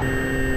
Bye.